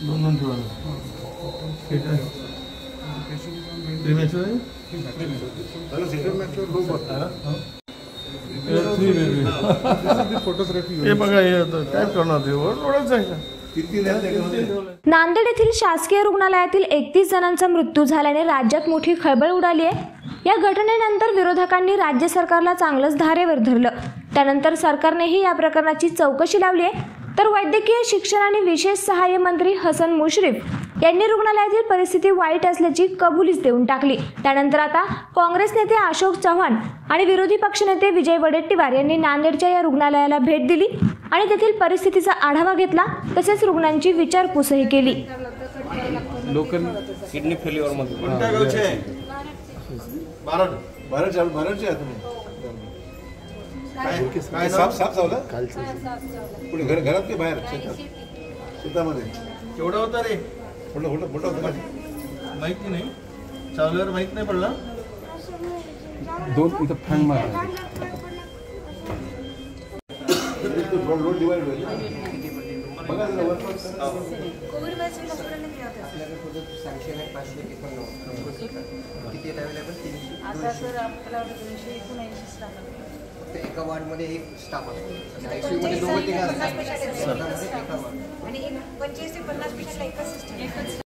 दोन दोन ठेवा ठीक आहे प्रीमॅच्युअर आहे थ्री बेबी हे बघा हे आता काय करणार ते ओळख जायचं नांदेड येथील शासकीय रुग्णालयातील एकतीस जणांचा मृत्यू झाल्याने राज्यात मोठी खळबळ उडाली आहे. या घटनेनंतर विरोधकांनी राज्य सरकारला चांगलंच धारेवर धरलं. त्यानंतर सरकारनेही या प्रकरणाची चौकशी लावली आहे. तर वैद्यकीय शिक्षण आणि विशेष सहाय्य मंत्री हसन मुश्रीफ यांनी रुग्णालयातील परिस्थिती वाईट असल्याची कबुलीच देऊन टाकली. त्यानंतर आता काँग्रेस नेते अशोक चव्हाण आणि विरोधी पक्षनेते विजय वडेट्टीवार यांनी नांदेडच्या या रुग्णालयाला भेट दिली आणि तेथील परिस्थितीचा आढावा घेतला तसेच रुग्णांची विचारपूसही केली. किडनी फेल्युअरमध्ये कोणत्या गावचे भारत भारतचे तुम्ही? काय साप साप चावला? कुठे घर घरात की बाहेर शेतात शेतामध्ये केवढा होता रे? मोठं मोठं मोठं होतं का माहिती नाही. चावल्यावर माहित नाही पडला? दोन इथं फॅन मारा. रोड रोड डिवाइड होईल बघा जरा वर वर करा. आता सर आपल्याला दोनशे एकोणऐंशी फक्त एका वार्डमध्ये एक स्टाफ असतो. आयसीयू मध्ये दोघं तिघं असतात. आणि पंचवीस ते पन्नास पेशंटला एकच सिस्टम